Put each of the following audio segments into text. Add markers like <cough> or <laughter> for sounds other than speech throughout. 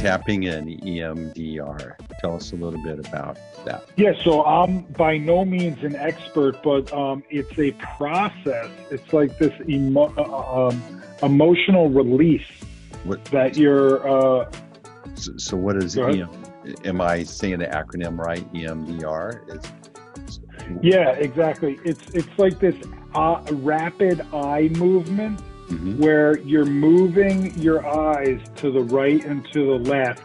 tapping and EMDR. Tell us a little bit about that. Yeah, so I'm by no means an expert, but um, it's a process. It's like this emo- uh, um, emotional release what, that you're. Uh, so, so, what is EM? Am I saying the acronym right? EMDR is. Yeah, exactly. It's it's like this uh, rapid eye movement mm-hmm. where you're moving your eyes to the right and to the left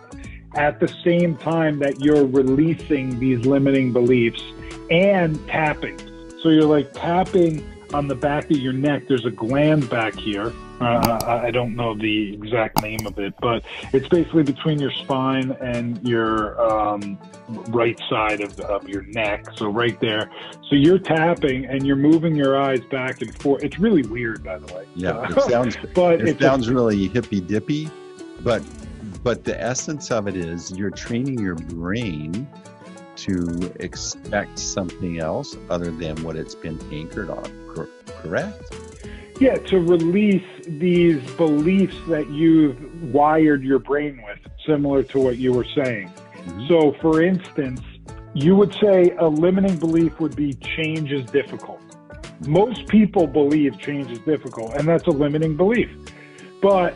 at the same time that you're releasing these limiting beliefs and tapping. So you're like tapping on the back of your neck. There's a gland back here uh, I don't know the exact name of it, but it's basically between your spine and your um, right side of, of your neck. So right there. So you're tapping and you're moving your eyes back and forth. It's really weird, by the way. Yeah, it sounds. <laughs> but it sounds really hippy dippy, but but the essence of it is you're training your brain to expect something else other than what it's been anchored on. Correct? Yeah, to release these beliefs that you've wired your brain with, similar to what you were saying. Mm-hmm. So, for instance, you would say a limiting belief would be change is difficult. Most people believe change is difficult, and that's a limiting belief. But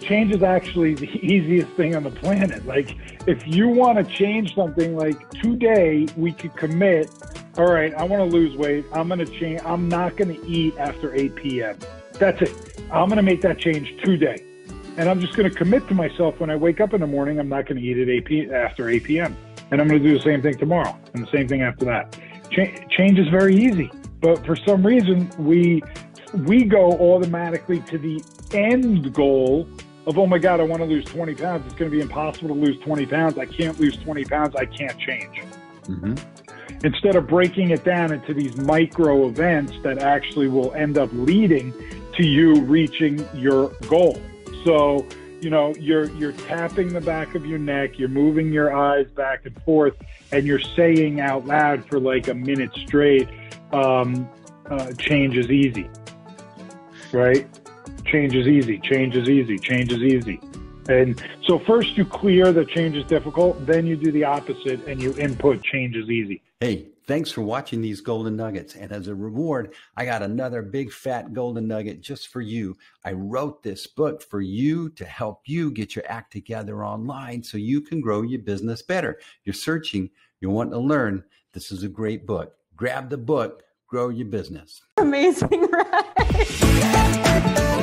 change is actually the <laughs> easiest thing on the planet. Like, if you want to change something, like today, we could commit all right, I want to lose weight. I'm going to change. I'm not going to eat after 8 p.m. That's it. I'm going to make that change today. And I'm just going to commit to myself when I wake up in the morning, I'm not going to eat at 8 p- after 8 p.m. And I'm going to do the same thing tomorrow and the same thing after that. Ch- change is very easy. But for some reason, we we go automatically to the end goal of, oh my God, I want to lose 20 pounds. It's going to be impossible to lose 20 pounds. I can't lose 20 pounds. I can't change. Mm-hmm instead of breaking it down into these micro events that actually will end up leading to you reaching your goal. So, you know, you're you're tapping the back of your neck, you're moving your eyes back and forth, and you're saying out loud for like a minute straight, um, uh, change is easy. Right? Change is easy, change is easy, change is easy. And so first you clear that change is difficult, then you do the opposite and you input change is easy. Hey, thanks for watching these golden nuggets. And as a reward, I got another big fat golden nugget just for you. I wrote this book for you to help you get your act together online so you can grow your business better. You're searching, you want to learn. This is a great book. Grab the book, grow your business. Amazing, <laughs> right?